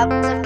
up